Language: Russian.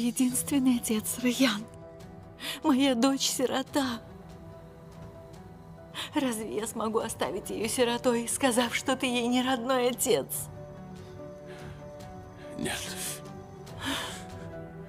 единственный отец, Раян. Моя дочь сирота. Разве я смогу оставить ее сиротой, сказав, что ты ей не родной отец? Нет.